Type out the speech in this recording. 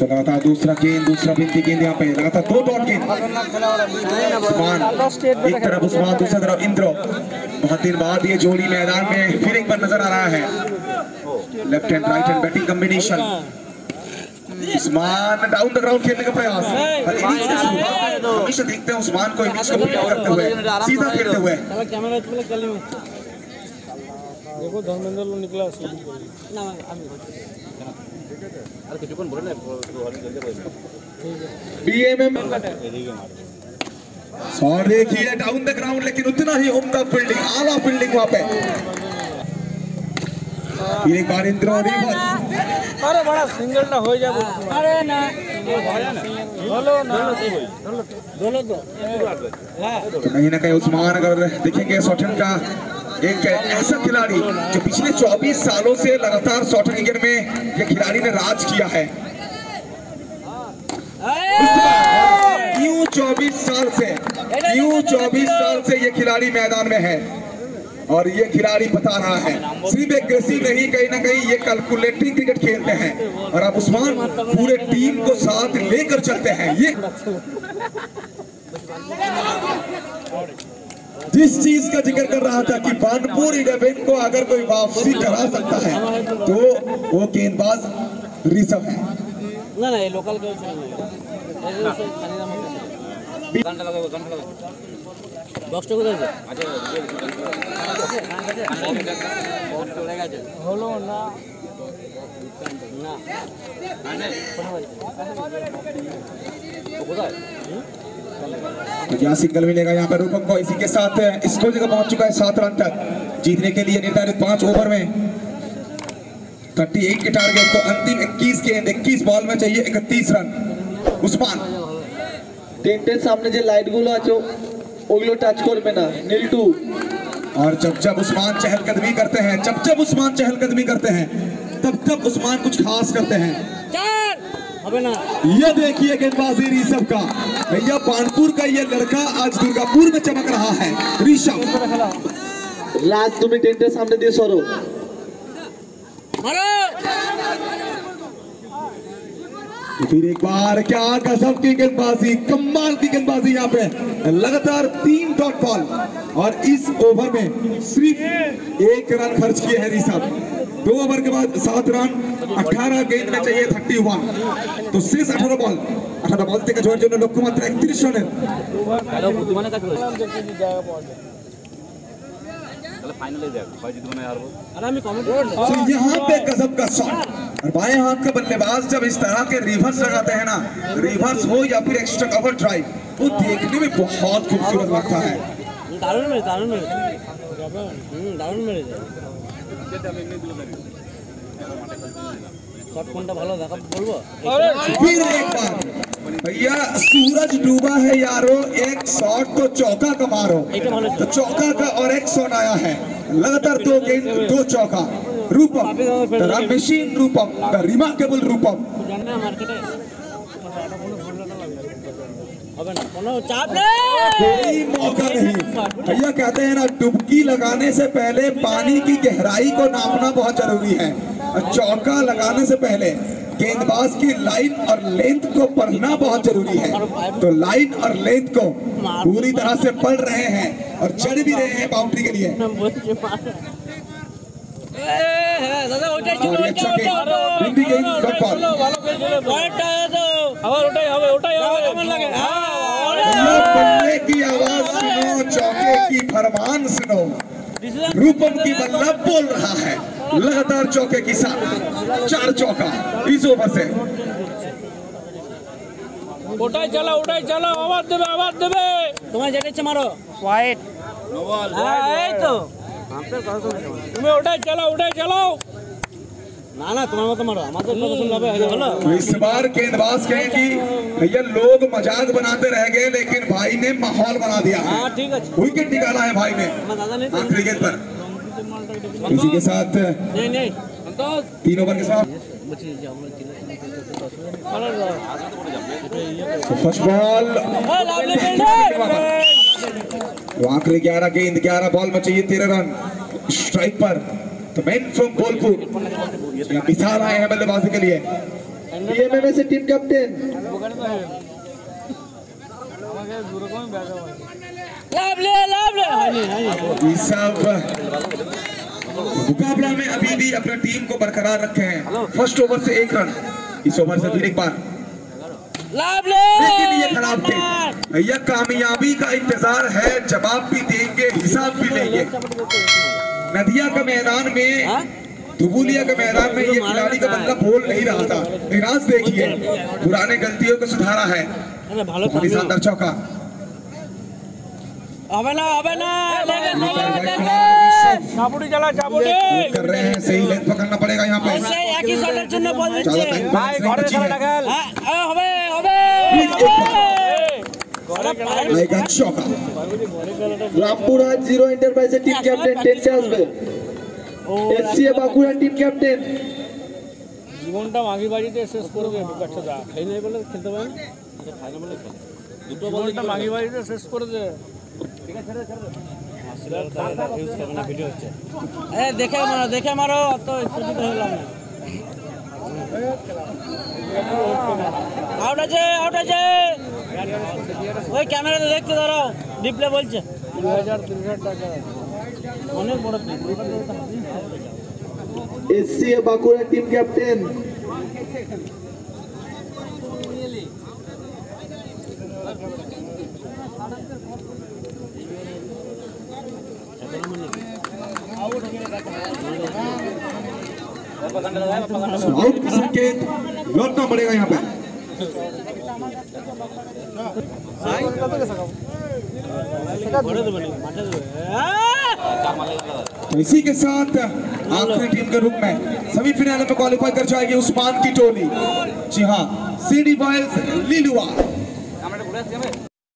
लगातार दूसरा गेंद, दूसरा बिंदी गेंद यहाँ पे। लगातार दो डॉट गेंद। एक तरफ़ उस्मान, दूसरी तरफ़ इंद्रो। बहुत दिन बाद ये जोड़ी मैदान में फिर एक बार नज़र आ रहा है। Left hand right hand batting combination Usman down the ground खेलने का प्रयास। हमेशा देखते हैं उस्मान को इनिंग्स को करते हुए। सीधा खेलते हुए। कैमरा में गली में देखो धर्मेंद्र लोग निकला शुरू না আমি बीएमएम और देखिए डाउन द ग्राउंड लेकिन उतना ही उम्दा फील्डिंग आला फील्डिंग वहां पे फिर एक बार इंद्रो रिवर्स अरे बड़ा सिंगल ना हो जाए আরে না बोलो ना দোলো তো तो कहीं ना कहीं उस्मान अगर देखेंगे सौठन का एक ऐसा खिलाड़ी जो पिछले 24 सालों से लगातार सौठन क्रिकेट में ये खिलाड़ी ने राज किया है। क्यों 24 साल से क्यों 24 साल से ये खिलाड़ी मैदान में है और ये खिलाड़ी बता रहा है, सिर्फ़ एग्रेसिव नहीं, कहीं ना कहीं ये कैलकुलेटिंग क्रिकेट खेलते हैं और अब उस्मान पूरे टीम को साथ लेकर चलते हैं। ये जिस चीज का जिक्र कर रहा था कि बानपुर इलेवन को अगर कोई वापसी करा सकता है तो वो गेंदबाज ऋषभ है না না এই লোকাল কেউ ছিল না ঘন্টা লাগাবো ঘন্টা লাগাবো বক্সটা কোথায় আছে চলে গেছে হলো না না কোথায় तो यहाँ सिंगल मिलेगा यहाँ पर रूपम को इसी के साथ स्कोर जगह पहुंच चुका है सात रन तक जीतने के लिए निर्धारित पांच ओवर में 38 के टारगेट तो अंतिम 21 गेंद 21 बॉल में चाहिए 31 रन उस्मान টেন্টের সামনে যে লাইটগুলো আছে ওগুলো টাচ করবে না নীল টু और जब जब उस्मान चहलकदमी करते हैं जब जब उस्मान चहलकदमी करते हैं तब तब उस्मान कुछ खास करते हैं চার হবে না ये देखिए गेंदबाजी ऋषभ का भैया पानपुर का ये लड़का आज दुर्गापुर में चमक रहा है। ऋषभ। लास्ट तुम्हें टेंटर सामने दे सौरभ। फिर एक बार क्या गजब की गेंदबाजी कमाल की गेंदबाजी यहाँ पे लगातार तीन डॉट बॉल और इस ओवर में सिर्फ एक रन खर्च किए हैं ऋषभ दो ओवर के बाद सात रन अठारह गेंद में चाहिए थर्टी वन तो शेष अठारह बॉल अठारह बॉल থেকে জয়ের জন্য লক্ষ্যমাত্রা একত্রিশ রানের হ্যালো বুদ্ধিমানের কাছে রয়েছে। দেখি যে জায়গা পাওয়া যায় আরে আমি কমেন্ট तो यहाँ पे गजब का शॉट और बाएँ हाथ के बल्लेबाज जब इस तरह के रिवर्स लगाते हैं ना रिवर्स हो या फिर एक्स्ट्रा कवर ड्राइव वो देखने में बहुत खूबसूरत लगता है। फिर एक बार। भैया सूरज डूबा है यारो एक शॉट तो चौका का मारो। तो चौका का और एक शॉट आया है। लगातार दो गेंद दो चौका। Rupam the machine Rupam the remarkable Rupam मौका नहीं भैया कहते हैं ना डुबकी लगाने से पहले पानी की गहराई को नापना बहुत ज़रूरी है। चौका लगाने से पहले गेंदबाज की लाइन और लेंथ को पढ़ना बहुत ज़रूरी है। तो लाइन और लेंथ को पूरी तरह से पढ़ रहे हैं और चढ़ भी रहे हैं बाउंड्री के लिए। गेंद डॉट बॉल ভালো খেলছিল পয়েন্টটা তো আবার ওটাই হবে ওটাই হবে কেমন লাগে হ্যাঁ भैया बल्ले की आवाज सुनो चौके की फरमान सुनो ডিসিশন रूपम की बल्ला बोल रहा है लगातार चौके की साथ चार चौका इस ओवर से ওটাই চালাও ওটাই চালাও আবার দেবে আবার দেবে তোমার যেটা ইচ্ছে মারো হোয়াইট হ্যাঁ এই তো আপনার কথা শুনতে হবে। তুমি ওটাই চালাও ওটাই চালাও ना ना तुम्हारा मतलब मारो। हमारे तो, तो सुन है बोलो तो इस बार गेंदबाज कहेंगी भैया लोग मज़ाक बनाते रह गए लेकिन भाई ने माहौल बना दिया। हाँ ठीक है। विकेट निकाला है भाई ने। आखिरी गेंद पर। इसी के साथ नहीं नहीं। संतोष तीन ओवर के साथ। फ़र्स्ट बॉल तो आखिरी ग्यारह गेंद ग्यारह बॉल में चाहिए तेरह रन। स्ट्राइक पर। मेन फ्रॉम बोलपुर विशाल आए हैं बल्लेबाजी के लिए। पीएमएमए से टीम कैप्टन मुकाबला में अभी भी अपने टीम को बरकरार रखे हैं। फ़र्स्ट ओवर से एक रन इस ओवर से फिर एक बार। लेकिन ये खराब थे। यह कामयाबी का इंतज़ार है। जवाब भी देंगे हिसाब भी लेंगे नदिया का मैदान में हाँ? दुबुलिया के मैदान में ये खिलाड़ी का बंदा बोल नहीं रहा था। निराश देखिए पुराने गलतियों को सुधारा है। निशानदार तो चौका। कर रहे हैं सही लेंथ पकड़ना पड़ेगा यहाँ पे। মাইকান সকা রামপুরা জিরো এন্টারপ্রাইজের টিম ক্যাপ্টেন টেন্টে আসবেন এসসিএ বাঁকুড়া টিম ক্যাপ্টেন জীবনটা মাঘি বাড়িতে শেষ করবে বাচ্চাটা খাই বলে খেলতে পারে ফাইনাল বলে দুটো বলটা মাঘি বাড়িতে শেষ করে দে ঠিক আছে ছেড়ে ছেড়ে দেখে মারো দেখে মারো তো সুযোগ হলাম না। আউট ওই ক্যামেরাতে দেখতে দাঁড়াও ডিপ্লে বলছে কুড়ি হাজার তিরিশ হাজার টাকা অনেক বড় প্লেট এসসিএ বাঁকুড়ার টিম ক্যাপ্টেন आउट का संकेत लौटना पड़ेगा यहाँ पे इसी के साथ आखिरी टीम के रूप में सभी फिनाले में क्वालिफाई कर जाएगी उस्मान की टोली जी हाँ सीडी बॉयल्स लीलुआ।